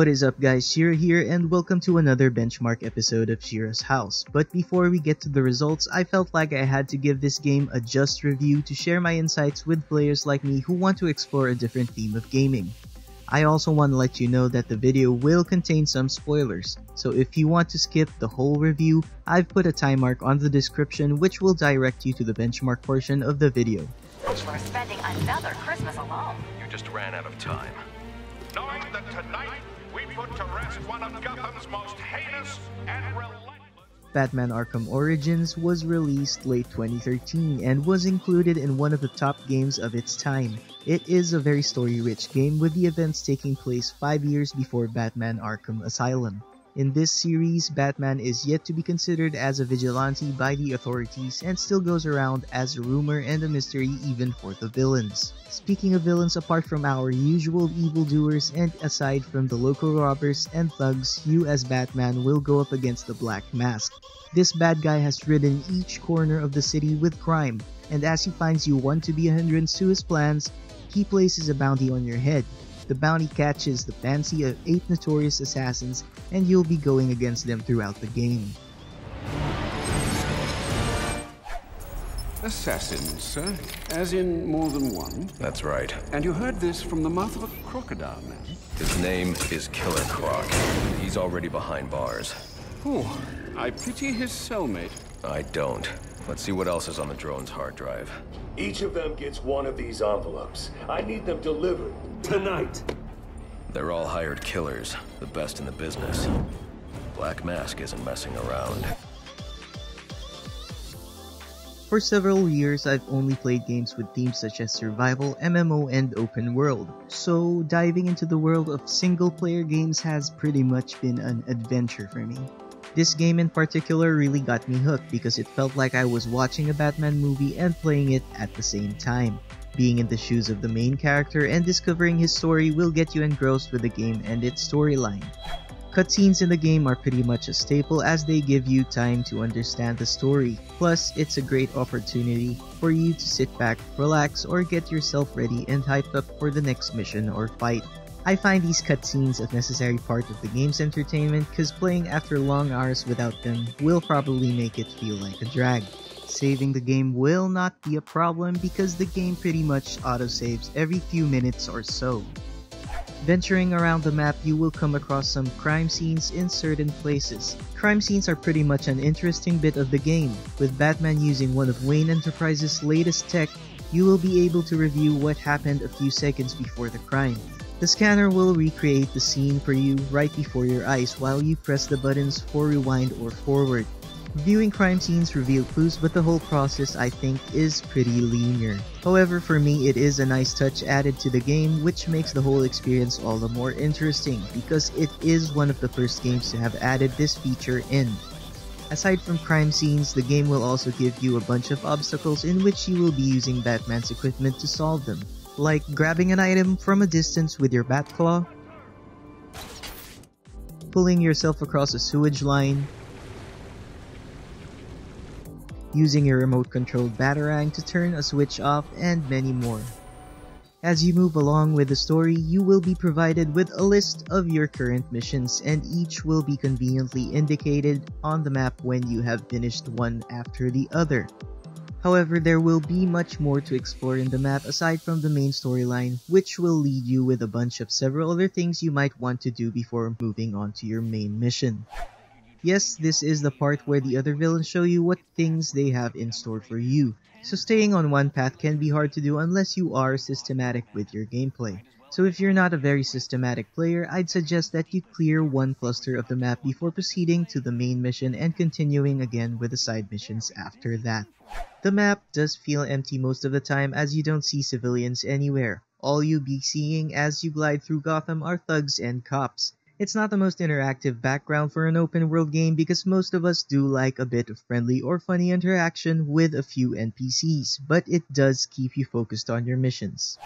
What is up guys, Shiro here and welcome to another benchmark episode of Shiro's House. But before we get to the results, I felt like I had to give this game a just review to share my insights with players like me who want to explore a different theme of gaming. I also want to let you know that the video will contain some spoilers, so if you want to skip the whole review, I've put a time mark on the description which will direct you to the benchmark portion of the video. For spending another Christmas alone. You just ran out of time. knowing that tonight we put to rest one of Gotham's most heinous and relentless. Batman Arkham Origins was released late 2013 and was included in one of the top games of its time. It is a very story-rich game with the events taking place 5 years before Batman Arkham Asylum. In this series, Batman is yet to be considered as a vigilante by the authorities and still goes around as a rumor and a mystery even for the villains. Speaking of villains, apart from our usual evildoers and aside from the local robbers and thugs, you as Batman will go up against the Black Mask. This bad guy has ridden each corner of the city with crime, and as he finds you want to be a hindrance to his plans, he places a bounty on your head. The bounty catches the fancy of 8 notorious assassins and you'll be going against them throughout the game. Assassins, sir? As in more than one? That's right. And you heard this from the mouth of a crocodile, man? His name is Killer Croc. He's already behind bars. Oh, I pity his cellmate. I don't. Let's see what else is on the drone's hard drive. Each of them gets one of these envelopes. I need them delivered tonight. They're all hired killers, the best in the business. Black Mask isn't messing around. For several years, I've only played games with themes such as survival, MMO, and open world. So, diving into the world of single player games has pretty much been an adventure for me. This game in particular really got me hooked because it felt like I was watching a Batman movie and playing it at the same time. Being in the shoes of the main character and discovering his story will get you engrossed with the game and its storyline. Cutscenes in the game are pretty much a staple as they give you time to understand the story. Plus, it's a great opportunity for you to sit back, relax, or get yourself ready and hyped up for the next mission or fight. I find these cutscenes a necessary part of the game's entertainment because playing after long hours without them will probably make it feel like a drag. Saving the game will not be a problem because the game pretty much autosaves every few minutes or so. Venturing around the map, you will come across some crime scenes in certain places. Crime scenes are pretty much an interesting bit of the game. With Batman using one of Wayne Enterprises' latest tech, you will be able to review what happened a few seconds before the crime. The scanner will recreate the scene for you right before your eyes while you press the buttons for rewind or forward. Viewing crime scenes reveal clues but the whole process I think is pretty linear. However for me it is a nice touch added to the game which makes the whole experience all the more interesting because it is one of the first games to have added this feature in. Aside from crime scenes, the game will also give you a bunch of obstacles in which you will be using Batman's equipment to solve them, like grabbing an item from a distance with your bat claw, pulling yourself across a sewage line, using your remote-controlled Batarang to turn a switch off, and many more. As you move along with the story, you will be provided with a list of your current missions, and each will be conveniently indicated on the map when you have finished one after the other. However, there will be much more to explore in the map aside from the main storyline, which will lead you with a bunch of several other things you might want to do before moving on to your main mission. Yes, this is the part where the other villains show you what things they have in store for you. So staying on one path can be hard to do unless you are systematic with your gameplay. So if you're not a very systematic player, I'd suggest that you clear one cluster of the map before proceeding to the main mission and continuing again with the side missions after that. The map does feel empty most of the time as you don't see civilians anywhere. All you'll be seeing as you glide through Gotham are thugs and cops. It's not the most interactive background for an open world game because most of us do like a bit of friendly or funny interaction with a few NPCs, but it does keep you focused on your missions.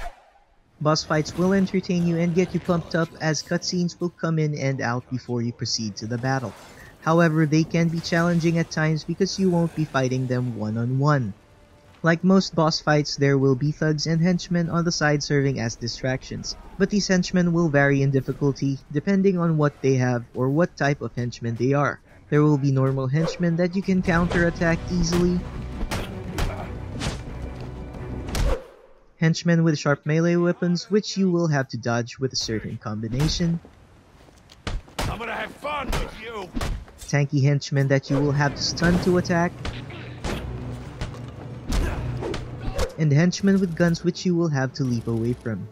Boss fights will entertain you and get you pumped up as cutscenes will come in and out before you proceed to the battle. However, they can be challenging at times because you won't be fighting them one-on-one. Like most boss fights, there will be thugs and henchmen on the side serving as distractions, but these henchmen will vary in difficulty depending on what they have or what type of henchmen they are. There will be normal henchmen that you can counter-attack easily, henchmen with sharp melee weapons which you will have to dodge with a certain combination, I'm gonna have fun with you. tanky henchmen that you will have to stun to attack, and henchmen with guns which you will have to leap away from.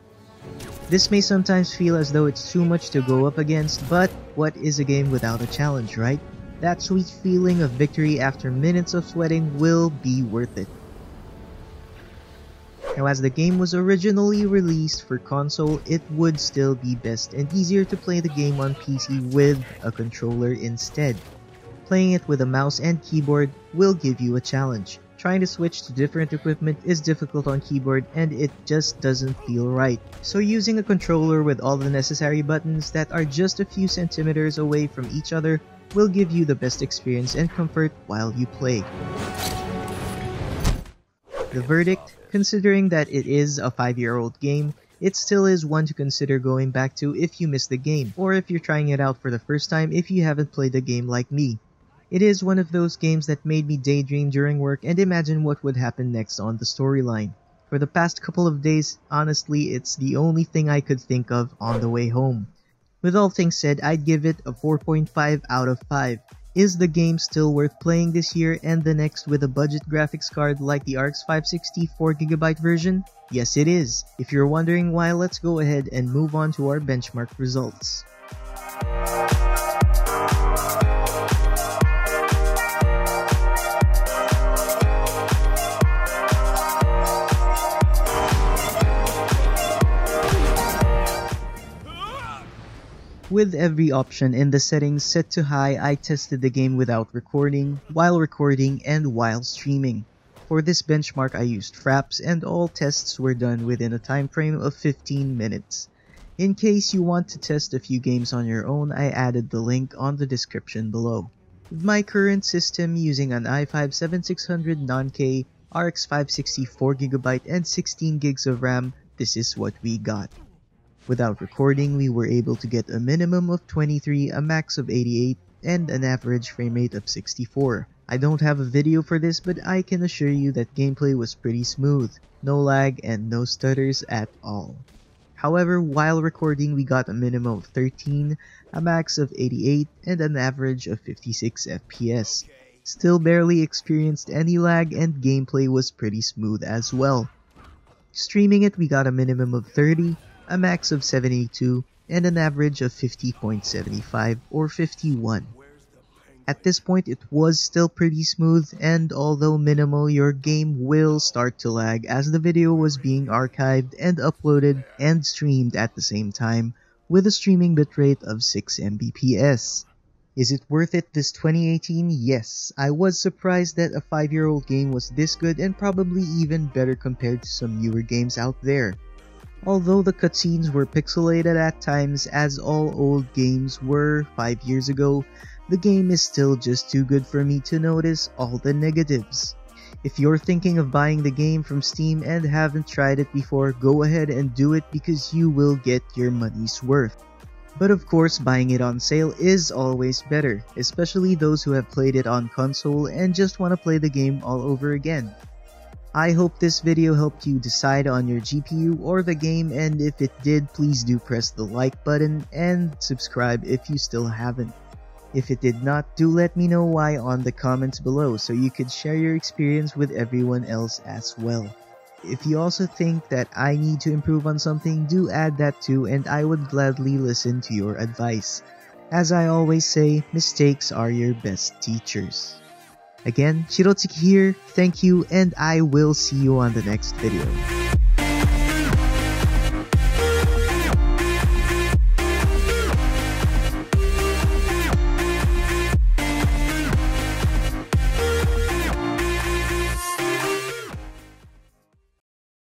This may sometimes feel as though it's too much to go up against, but what is a game without a challenge, right? That sweet feeling of victory after minutes of sweating will be worth it. Now as the game was originally released for console, it would still be best and easier to play the game on PC with a controller instead. Playing it with a mouse and keyboard will give you a challenge. Trying to switch to different equipment is difficult on keyboard and it just doesn't feel right. So using a controller with all the necessary buttons that are just a few centimeters away from each other will give you the best experience and comfort while you play. The verdict, considering that it is a 5-year-old game, it still is one to consider going back to if you miss the game, or if you're trying it out for the first time if you haven't played the game like me. It is one of those games that made me daydream during work and imagine what would happen next on the storyline. For the past couple of days, honestly, it's the only thing I could think of on the way home. With all things said, I'd give it a 4.5 out of 5. Is the game still worth playing this year and the next with a budget graphics card like the RX 560 4GB version? Yes it is. If you're wondering why, let's go ahead and move on to our benchmark results. With every option in the settings set to high, I tested the game without recording, while recording, and while streaming. For this benchmark, I used Fraps, and all tests were done within a time frame of 15 minutes. In case you want to test a few games on your own, I added the link on the description below. With my current system using an i5 7600 non-K, RX 560 4GB and 16 gigs of RAM, this is what we got. Without recording, we were able to get a minimum of 23, a max of 88, and an average frame rate of 64. I don't have a video for this, but I can assure you that gameplay was pretty smooth, no lag and no stutters at all. However, while recording we got a minimum of 13, a max of 88, and an average of 56 FPS. Still barely experienced any lag and gameplay was pretty smooth as well. Streaming it we got a minimum of 30, a max of 72, and an average of 50.75 or 51. At this point it was still pretty smooth and although minimal your game will start to lag as the video was being archived and uploaded and streamed at the same time with a streaming bitrate of 6 Mbps. Is it worth it this 2018? Yes. I was surprised that a 5 year old game was this good and probably even better compared to some newer games out there. Although the cutscenes were pixelated at times as all old games were 5 years ago, the game is still just too good for me to notice all the negatives. If you're thinking of buying the game from Steam and haven't tried it before, go ahead and do it because you will get your money's worth. But of course, buying it on sale is always better, especially those who have played it on console and just want to play the game all over again. I hope this video helped you decide on your GPU or the game and if it did, please do press the like button and subscribe if you still haven't. If it did not, do let me know why on the comments below so you could share your experience with everyone else as well. If you also think that I need to improve on something, do add that too and I would gladly listen to your advice. As I always say, mistakes are your best teachers. Again, Shirotsuki here, thank you, and I will see you on the next video.